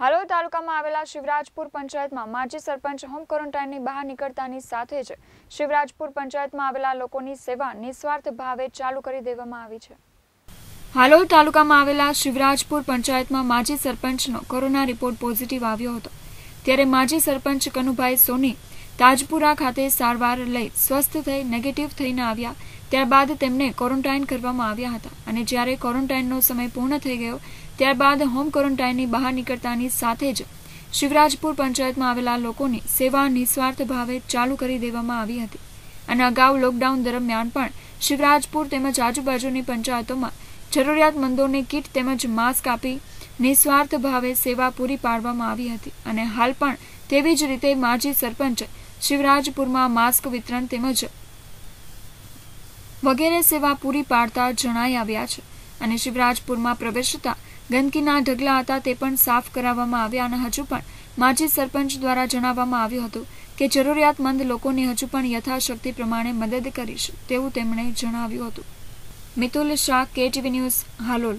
હાલોલ તાલુકામાં આવેલા શિવરાજપુર પંચાયતમાં માજી સરપંચ હોમ ક્વોરન્ટાઇનની બહાર નીકળતાની સાથે જ શિવરાજપુર પંચાયતમાં આવેલા લોકોની સેવા નિસ્વાર્થ ભાવે ચાલુ કરી દેવામાં આવી છે. હાલોલ તાલુકામાં આવેલા શિવરાજપુર પંચાયતમાં માજી સરપંચનો કોરોના રિપોર્ટ પોઝિટિવ આવ્યો હતો. ત્યારે માજી સરપંચ કનુભાઈ સોની તાજપુરા ખાતે સારવાર લઈ સ્વસ્થ થઈ નેગેટિવ થઈને આવ્યા. ત્યારબાદ તેમને ક્વોરન્ટાઇન કરવામાં આવ્યા હતા. અને જ્યારે ક્વોરન્ટાઇનનો સમય પૂર્ણ થઈ ગયો, ત્યારબાદ હોમ ક્વોરન્ટાઇનની બહાર નીકળતાની સાથે જ શિવરાજપુર પંચાયતમાં આવેલા લોકોની સેવા નિસ્વાર્થ ભાવે ચાલુ કરી દેવામાં આવી હતી. અને અગાઉ લોકડાઉન દરમિયાન પણ શિવરાજપુર તેમજ આજુબાજુની પંચાયતોમાં જરૂરિયાતમંદોને કીટ તેમજ માસ્ક આપી નિસ્વાર્થ ભાવે સેવા પૂરી પાડવામાં આવી હતી. અને હાલ પણ તેવી જ રીતે માજી સરપંચ શિવરાજપુરમાં માસ્ક વિતરણ તેમજ વગેરે સેવા પૂરી પાડતા જણાઈ આવ્યા છે અને શિવરાજપુરમાં પ્રવેશતા ગંદકીના ઢગલા હતા તે પણ સાફ કરાવવામાં આવ્યા અને હજુ પણ માજી સરપંચ દ્વારા જણાવવામાં આવ્યું હતું કે જરૂરિયાતમંદ લોકોની હજુ પણ યથાશક્તિ પ્રમાણે મદદ કરીશ તેવું તેમણે જણાવ્યું હતું. Mitul Shah, KTV news, Halol.